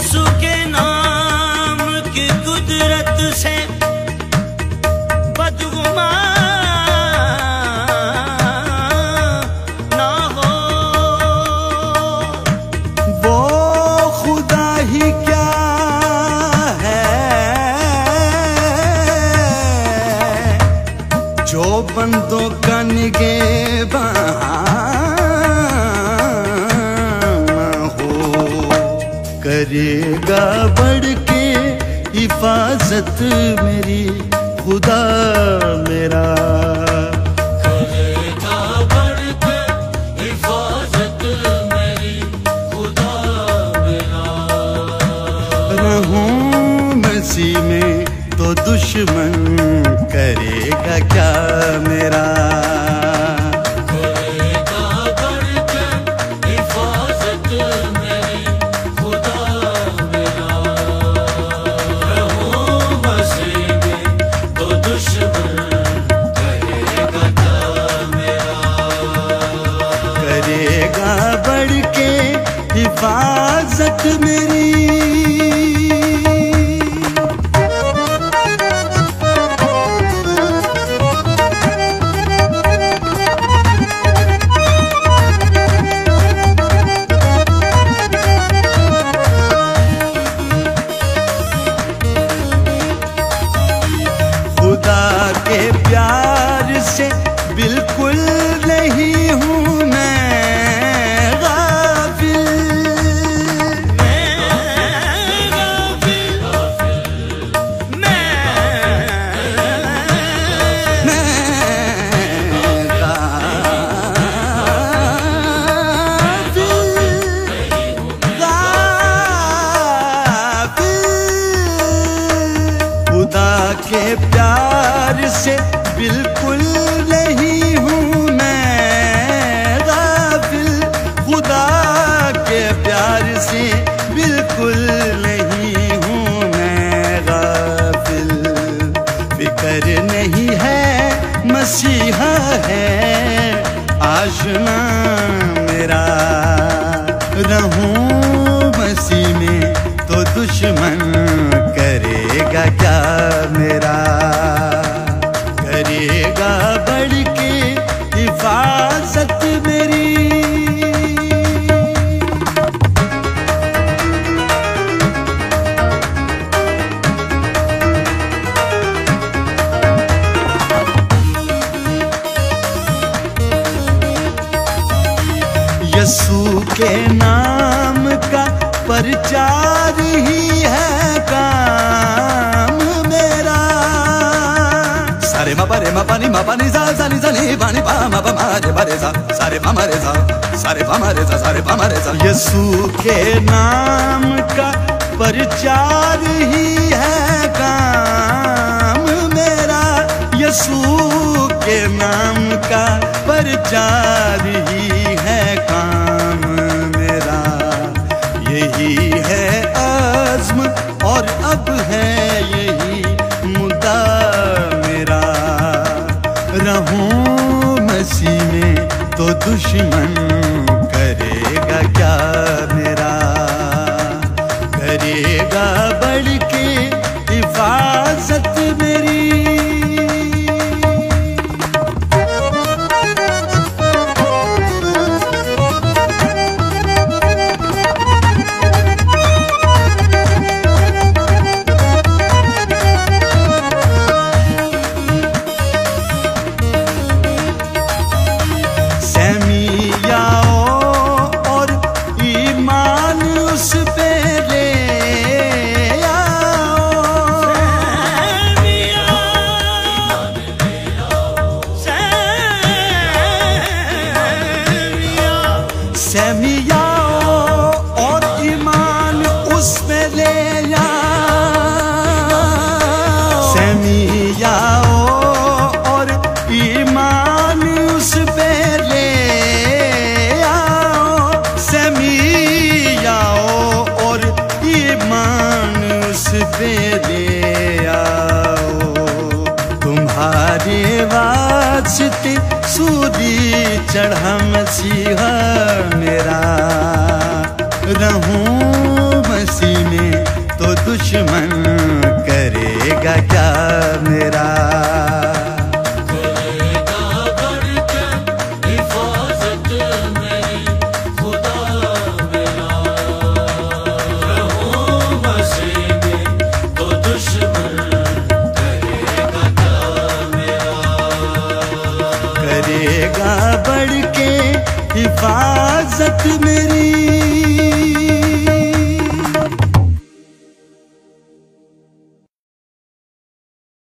यसु के नाम की कुदरत से बदगुमा ना हो। वो खुदा ही क्या है? जो बंदों का निगे करेगा बढ़ के हिफाजत मेरी खुदा मेरा। में तो दुश्मन करेगा क्या मेरा? हिफाजत मेरी खुदा के प्यार से बिल्कुल नहीं हूँ मैं गाफिल। खुदा के प्यार से बिल्कुल नहीं हूँ मैं गाफिल। फ़िक्र नहीं है, मसीहा है आशना मेरा रहूँ। क्या मेरा। करेगा बढ़ के हिफाजत मेरी। यसु के नाम का प्रचार ही है। सारे मा परे मा पानी मा पानी जा जानी जानी पानी पा मा पा मा रे पा जा सारे पा मा रे जा सारे पा मा रे जा सारे पा मा रे जा यीशु के नाम का प्रचार ही है काम मेरा। यीशु के नाम का प्रचार ही रहूँ मसीने तो दुश्मन करेगा क्या मेरा? उसमें ले आओ सैमियाओ और ईमान उस पे ले आओ और ईमान उस पे ले आओ तुम्हारे वास्ते सूरी चढ़ा मसीहा मेरा रहूँ दुश्मन करेगा क्या मेरा? बढ़ के हिफाजत मेरी।